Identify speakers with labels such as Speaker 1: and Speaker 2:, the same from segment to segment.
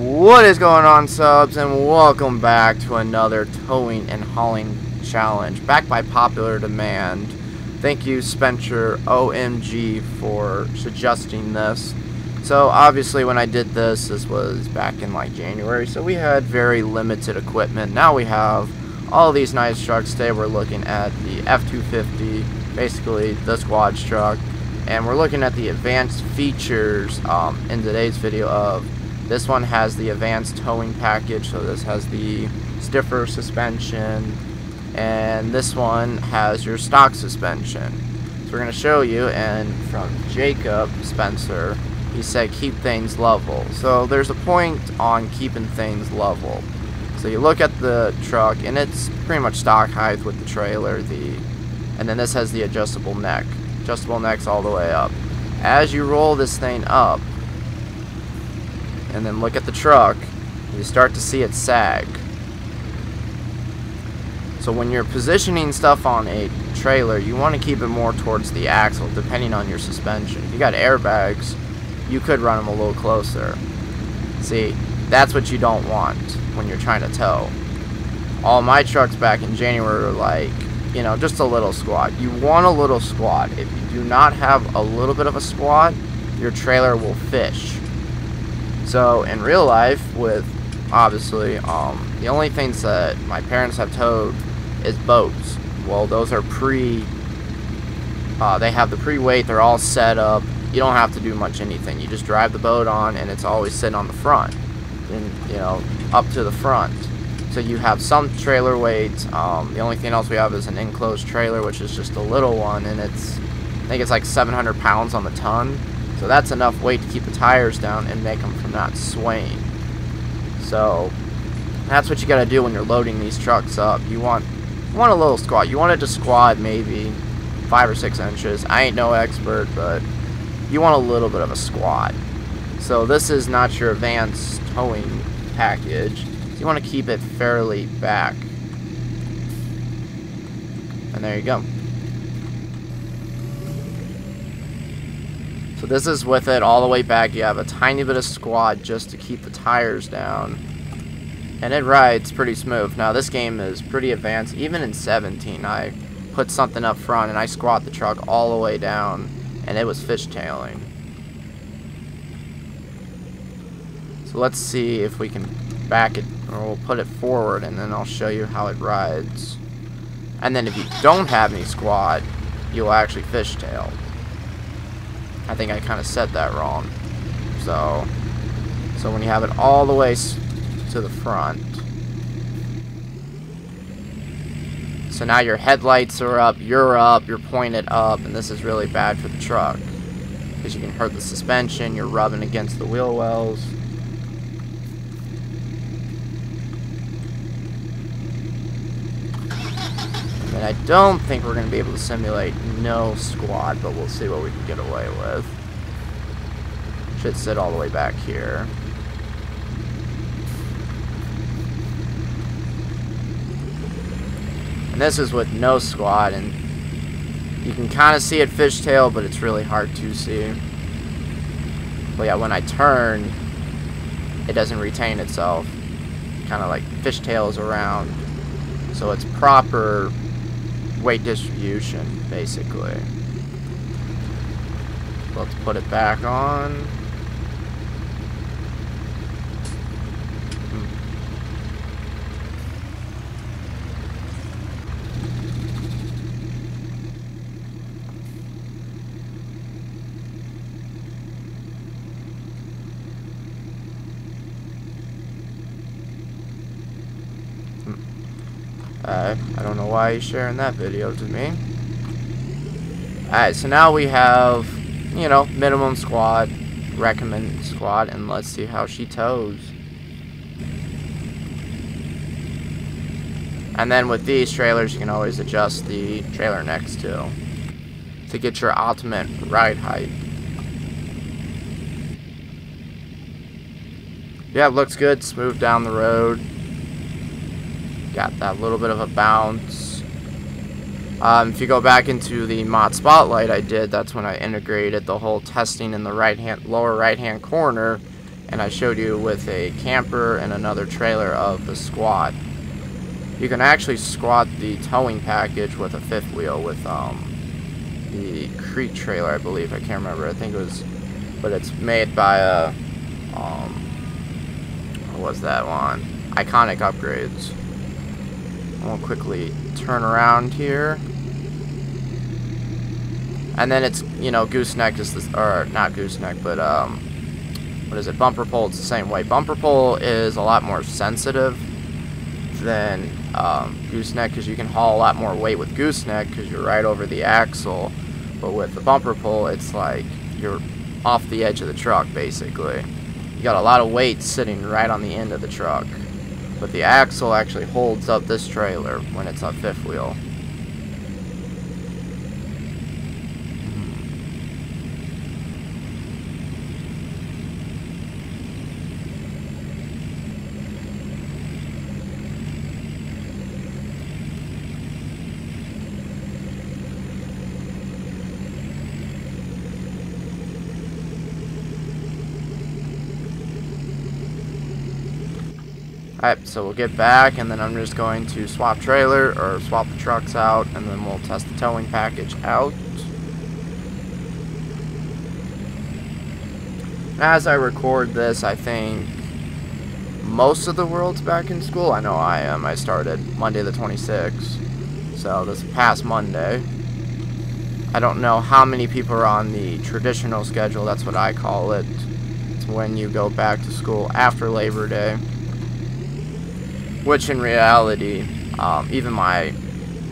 Speaker 1: What is going on subs and welcome back to another towing and hauling challenge back by popular demand. Thank you Spencer OMG for suggesting this. So obviously when I did this, this was back in like January, so we had very limited equipment. Now we have all these nice trucks. Today we're looking at the F-250, basically the squad's truck, and we're looking at the advanced features um, in today's video of this one has the advanced towing package, so this has the stiffer suspension, and this one has your stock suspension. So we're going to show you, and from Jacob Spencer, he said keep things level. So there's a point on keeping things level. So you look at the truck, and it's pretty much stock height with the trailer, the, and then this has the adjustable neck. Adjustable necks all the way up. As you roll this thing up, and then look at the truck, you start to see it sag. So when you're positioning stuff on a trailer, you want to keep it more towards the axle, depending on your suspension. If you got airbags, you could run them a little closer. See, that's what you don't want when you're trying to tow. All my trucks back in January were like, you know, just a little squat. You want a little squat. If you do not have a little bit of a squat, your trailer will fish. So in real life, with obviously, um, the only things that my parents have towed is boats. Well, those are pre. Uh, they have the pre-weight. They're all set up. You don't have to do much anything. You just drive the boat on, and it's always sitting on the front, and you know, up to the front. So you have some trailer weight. Um, the only thing else we have is an enclosed trailer, which is just a little one, and it's I think it's like 700 pounds on the ton. So that's enough weight to keep the tires down and make them from not swaying. So that's what you got to do when you're loading these trucks up. You want you want a little squat. You want it to squat maybe five or six inches. I ain't no expert, but you want a little bit of a squat. So this is not your advanced towing package. So you want to keep it fairly back. And there you go. This is with it all the way back. You have a tiny bit of squat just to keep the tires down. And it rides pretty smooth. Now this game is pretty advanced. Even in 17, I put something up front and I squat the truck all the way down. And it was fishtailing. So let's see if we can back it, or we'll put it forward and then I'll show you how it rides. And then if you don't have any squat, you'll actually fishtail. I think I kind of said that wrong. So, so when you have it all the way to the front. So now your headlights are up, you're up, you're pointed up, and this is really bad for the truck. Because you can hurt the suspension, you're rubbing against the wheel wells. And I don't think we're going to be able to simulate no squat, but we'll see what we can get away with. Should sit all the way back here. And this is with no squat, and you can kind of see it fishtail, but it's really hard to see. But yeah, when I turn, it doesn't retain itself. Kind of like fishtails around. So it's proper weight distribution, basically. Let's put it back on. Uh, I don't know why he's sharing that video to me. Alright, so now we have, you know, minimum squat, recommend squat, and let's see how she tows. And then with these trailers, you can always adjust the trailer next to to get your ultimate ride height. Yeah, looks good, smooth down the road. Got that little bit of a bounce. Um, if you go back into the mod spotlight I did, that's when I integrated the whole testing in the right hand, lower right hand corner. and I showed you with a camper and another trailer of the squat. You can actually squat the towing package with a fifth wheel with um, the Creek trailer, I believe. I can't remember. I think it was, but it's made by a, um, what was that one? Iconik Upgrades. We'll quickly turn around here. And then it's, you know, gooseneck is this, or not gooseneck, but, um, what is it, bumper pull, it's the same way. Bumper pull is a lot more sensitive than um, gooseneck because you can haul a lot more weight with gooseneck because you're right over the axle. But with the bumper pull, it's like you're off the edge of the truck, basically. You got a lot of weight sitting right on the end of the truck. But the axle actually holds up this trailer when it's on fifth wheel. Alright, so we'll get back, and then I'm just going to swap trailer, or swap the trucks out, and then we'll test the towing package out. As I record this, I think most of the world's back in school. I know I am. I started Monday the 26th, so this past Monday. I don't know how many people are on the traditional schedule, that's what I call it. It's when you go back to school after Labor Day. Which in reality, um, even my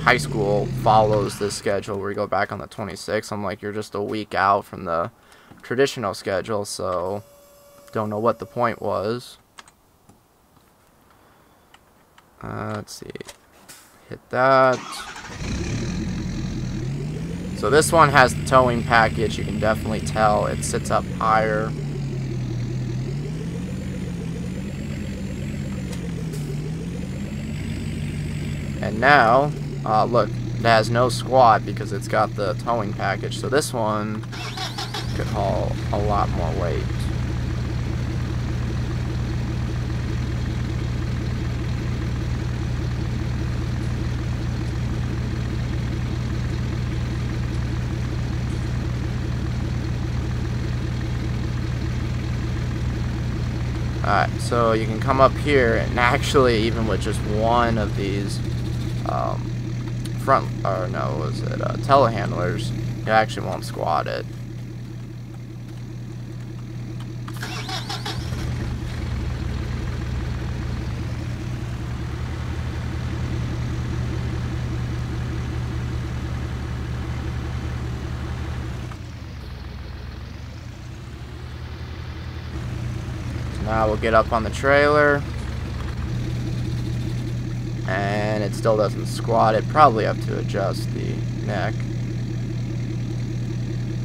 Speaker 1: high school follows this schedule where you go back on the 26th. I'm like, you're just a week out from the traditional schedule, so don't know what the point was. Uh, let's see. Hit that. So this one has the towing package. You can definitely tell it sits up higher. And now, uh, look, it has no squat because it's got the towing package. So this one could haul a lot more weight. Alright, so you can come up here and actually even with just one of these um, front, or no, was it, uh, telehandlers, it actually won't squat it. now we'll get up on the trailer and it still doesn't squat. It probably have to adjust the neck.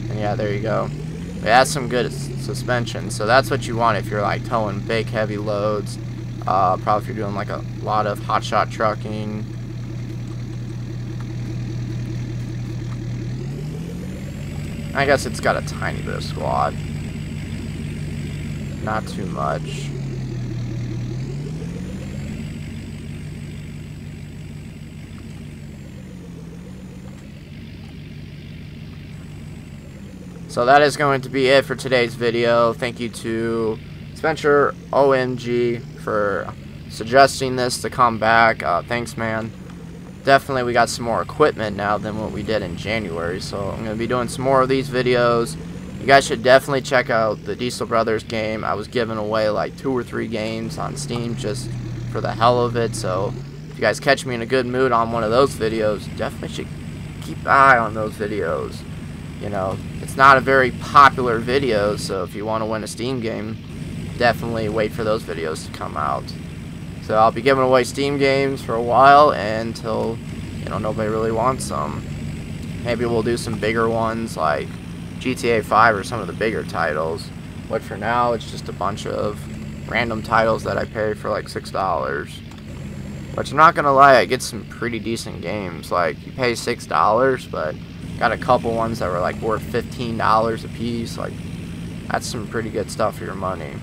Speaker 1: And yeah there you go. It has some good suspension so that's what you want if you're like towing big heavy loads. Uh, probably if you're doing like a lot of hotshot trucking. I guess it's got a tiny bit of squat. Not too much So that is going to be it for today's video. Thank you to Spencer OMG for suggesting this to come back. Uh, thanks, man. Definitely we got some more equipment now than what we did in January. So I'm going to be doing some more of these videos. You guys should definitely check out the Diesel Brothers game. I was giving away like two or three games on Steam just for the hell of it. So if you guys catch me in a good mood on one of those videos, definitely should keep eye on those videos. You know, it's not a very popular video, so if you want to win a Steam game, definitely wait for those videos to come out. So I'll be giving away Steam games for a while until, you know, nobody really wants them. Maybe we'll do some bigger ones like GTA 5 or some of the bigger titles. But for now, it's just a bunch of random titles that I pay for like $6. Which I'm not going to lie, I get some pretty decent games. Like, you pay $6, but Got a couple ones that were like worth $15 a piece. Like, that's some pretty good stuff for your money.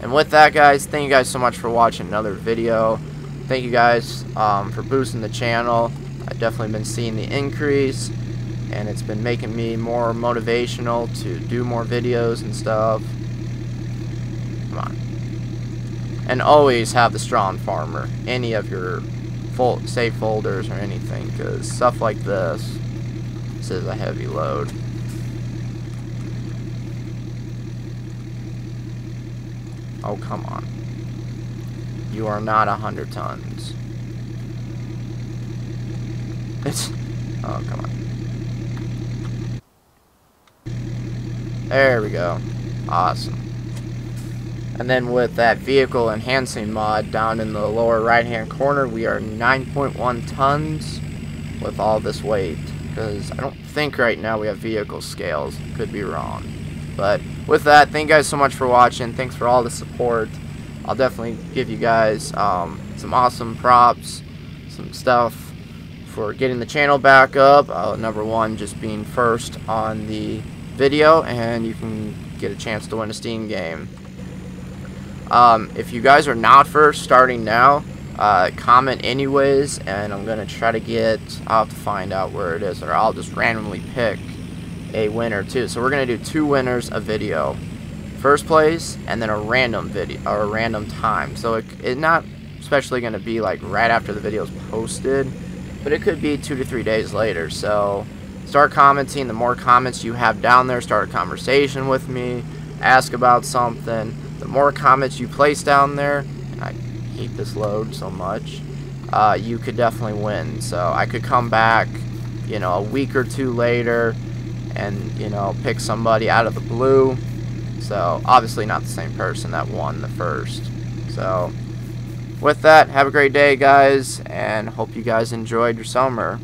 Speaker 1: And with that, guys, thank you guys so much for watching another video. Thank you guys um, for boosting the channel. I've definitely been seeing the increase, and it's been making me more motivational to do more videos and stuff. Come on. And always have the strong farmer. Any of your full save folders or anything, because stuff like this, this is a heavy load. Oh, come on. You are not a hundred tons. It's... Oh, come on. There we go. Awesome. And then with that vehicle enhancing mod down in the lower right hand corner, we are 9.1 tons with all this weight. Because I don't think right now we have vehicle scales. Could be wrong. But with that, thank you guys so much for watching. Thanks for all the support. I'll definitely give you guys um, some awesome props, some stuff for getting the channel back up. Uh, number one, just being first on the video, and you can get a chance to win a Steam game. Um, if you guys are not first, starting now, uh, comment anyways, and I'm going to try to get, I'll have to find out where it is, or I'll just randomly pick a winner too. So we're going to do two winners a video. First place, and then a random video, or a random time. So it, it's not especially going to be like right after the video is posted, but it could be two to three days later. So start commenting. The more comments you have down there, start a conversation with me, ask about something the more comments you place down there, I hate this load so much, uh, you could definitely win. So I could come back, you know, a week or two later and, you know, pick somebody out of the blue. So obviously not the same person that won the first. So with that, have a great day, guys, and hope you guys enjoyed your summer.